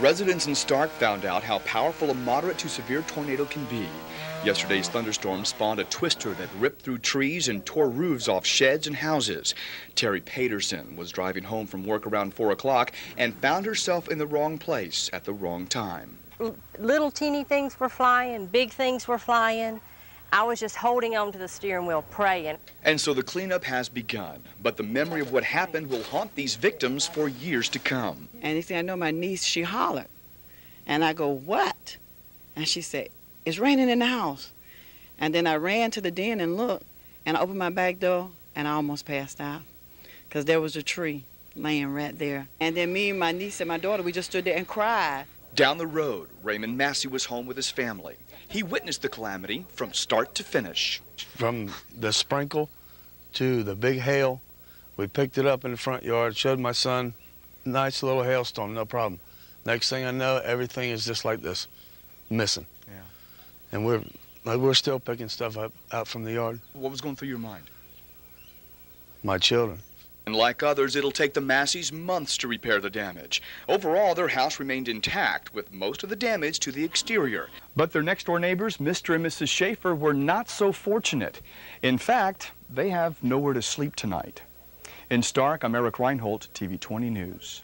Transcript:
Residents in Starke found out how powerful a moderate to severe tornado can be. Yesterday's thunderstorm spawned a twister that ripped through trees and tore roofs off sheds and houses. Terry Paterson was driving home from work around 4 o'clock and found herself in the wrong place at the wrong time. Little teeny things were flying, big things were flying. I was just holding on to the steering wheel, praying. And so the cleanup has begun, but the memory of what happened will haunt these victims for years to come. And he said, I know my niece, she hollered. And I go, what? And she said, it's raining in the house. And then I ran to the den and looked, and I opened my back door, and I almost passed out because there was a tree laying right there. And then me and my niece and my daughter, we just stood there and cried. Down the road, Raymond Massey was home with his family. He witnessed the calamity from start to finish. From the sprinkle to the big hail, we picked it up in the front yard, showed my son, nice little hailstorm, no problem. Next thing I know, everything is just like this, missing. Yeah. And we're we're still picking stuff up out from the yard. What was going through your mind? My children. And like others, it'll take the Masseys months to repair the damage. Overall, their house remained intact, with most of the damage to the exterior. But their next door neighbors, Mr. and Mrs. Schaefer, were not so fortunate. In fact, they have nowhere to sleep tonight. In Starke, I'm Eric Reinholt, TV 20 News.